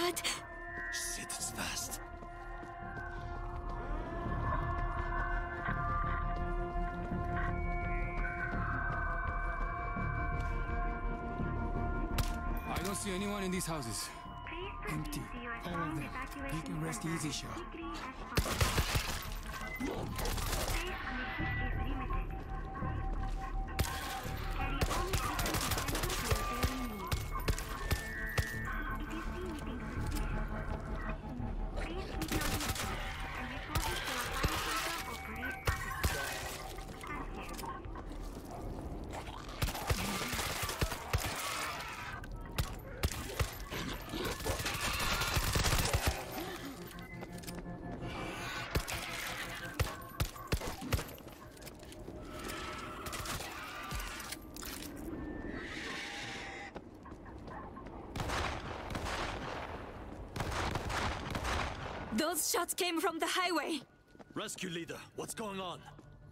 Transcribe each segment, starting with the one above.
that? Shit, it's fast. I don't see anyone in these houses. Empty. All of them. You can rest easy, Shaw. Those shots came from the highway. Rescue leader, what's going on?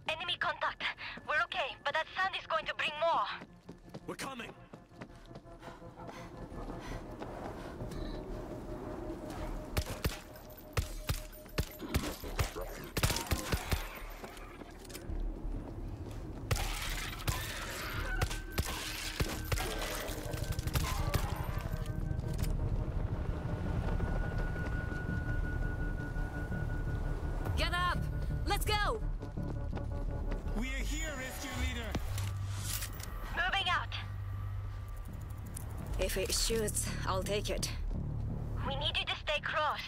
Enemy contact. We're okay, but that sand is going to bring go! We are here, rescue leader! Moving out. If it shoots, I'll take it. We need you to stay close.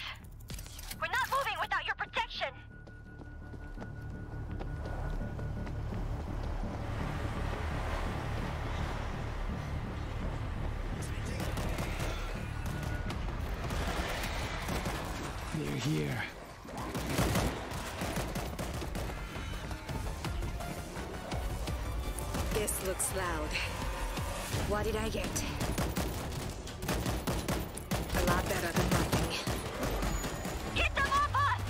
We're not moving without your protection. They're here. This looks loud. What did I get? A lot better than nothing. Hit them off us!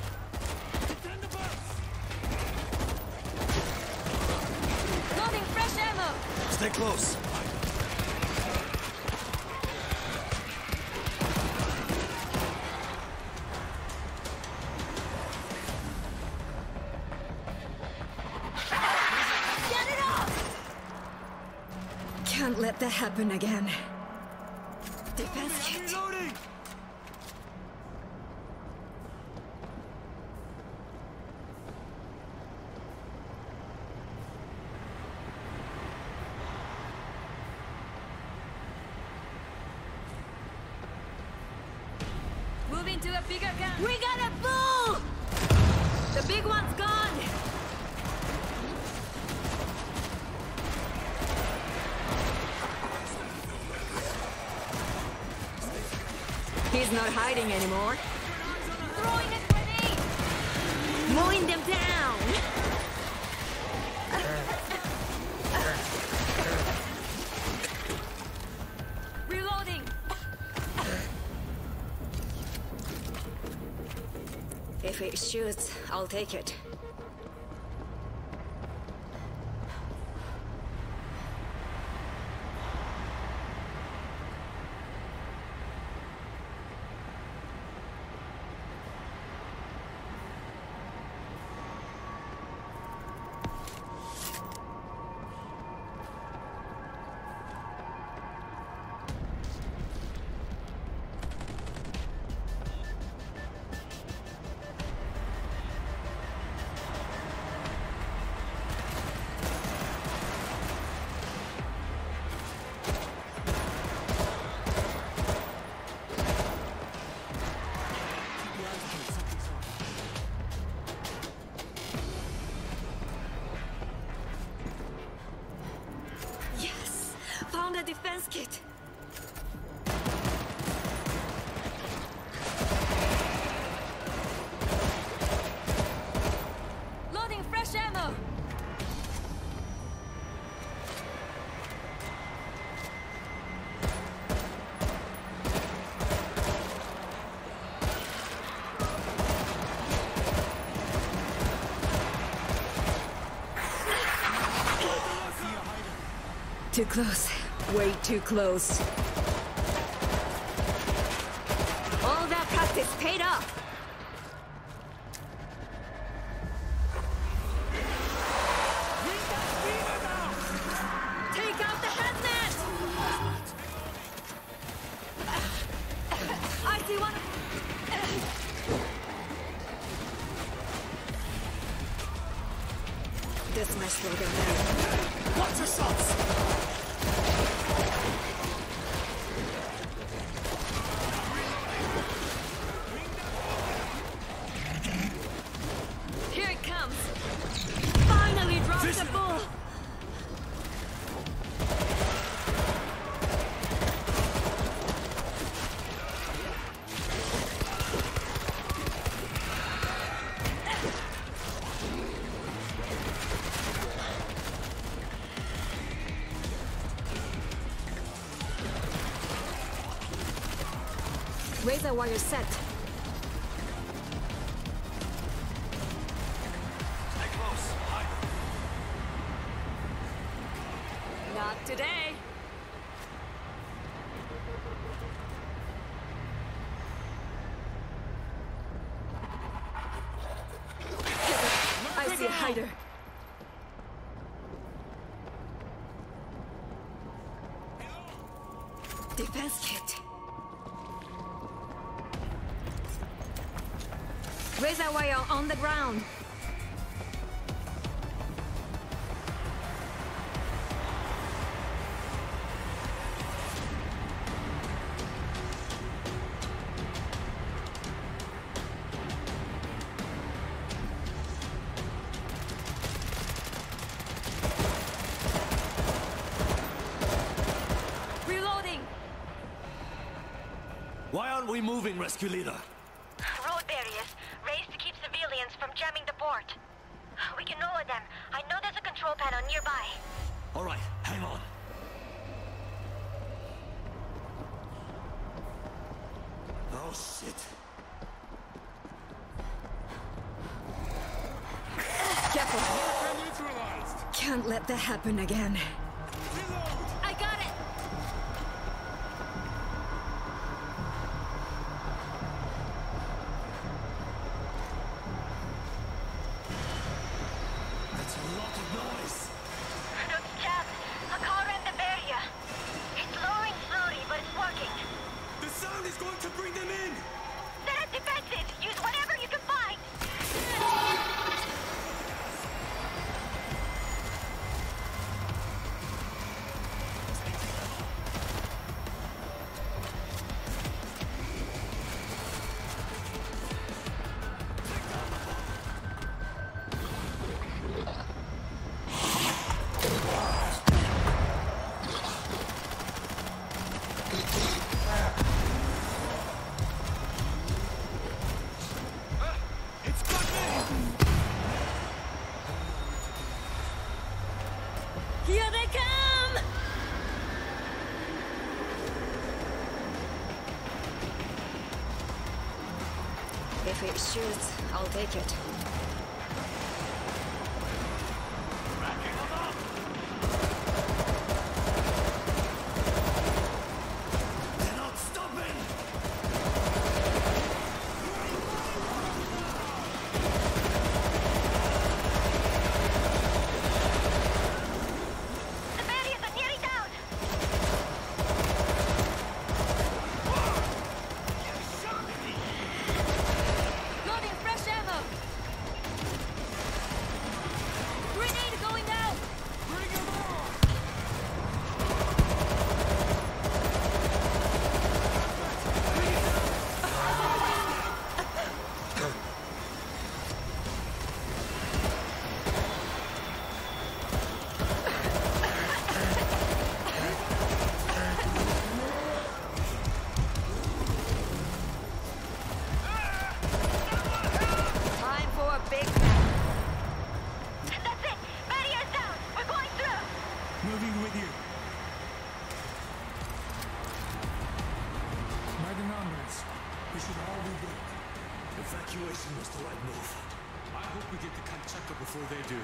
Loading fresh ammo! Stay close! Can't let that happen again. Defense kit. Moving to a bigger gun. We gotta move! The big one's gone! He's not hiding anymore. Throwing a grenade! Mowing them down! Reloading! If it shoots, I'll take it. A defense kit! Loading fresh ammo! Too close. Way too close. All that practice paid off. Razor wire set. Stay close. Hide. Not today. I see a hider. Razor wire on the ground. Why aren't we moving, Rescue Leader? nearby. All right, hang on. Oh, shit. Careful. Can't let that happen again. Here they come! If it shoots, I'll take it. Evacuation was the right move. I hope we get to Kamchatka before they do.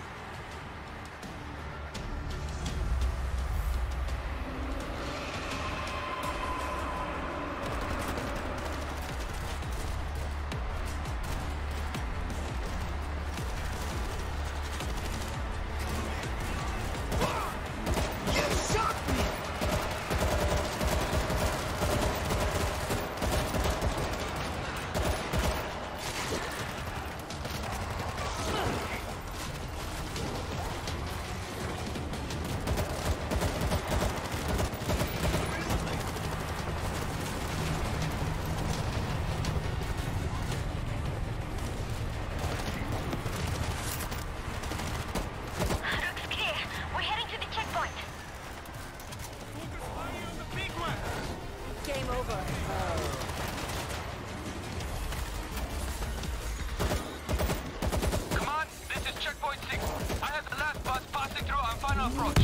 Negative.